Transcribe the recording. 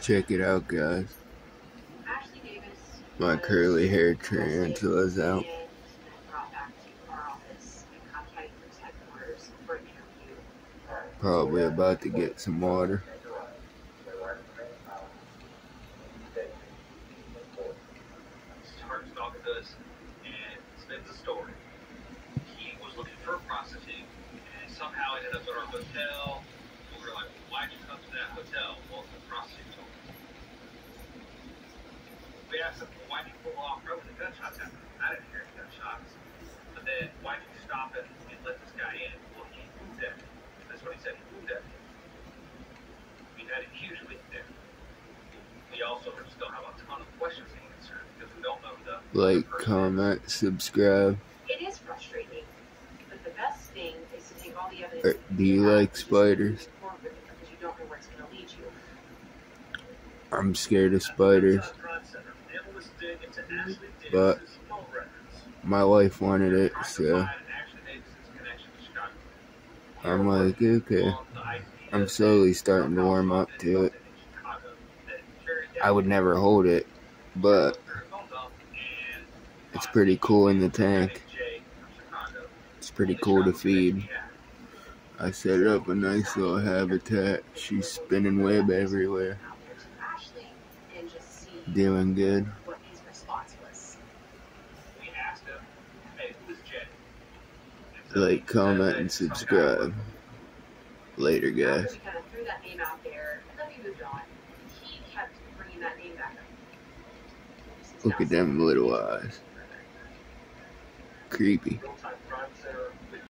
Check it out, guys. My curly hair tarantula's out. Probably about to get some water. somehow ended up at our hotel. We were like, why'd you come to that hotel? Well, the prostitute told us. We asked him, why'd you pull off road when the gunshots happened? I didn't hear any gunshots. But then, why'd you stop and, and let this guy in? Well, he moved at me. That's what he said, he moved at me. We had a huge leak there. We also still have a ton of questions to answer because we don't know the like, comment, subscribe. Uh, do you like spiders? I'm scared of spiders. But my wife wanted it, so I'm like, okay. I'm slowly starting to warm up to it. I would never hold it, but it's pretty cool in the tank. It's pretty cool to feed. I set up a nice little habitat. She's spinning web everywhere. Doing good. Like, comment, and subscribe. Later, guys. Look at them little eyes. Creepy.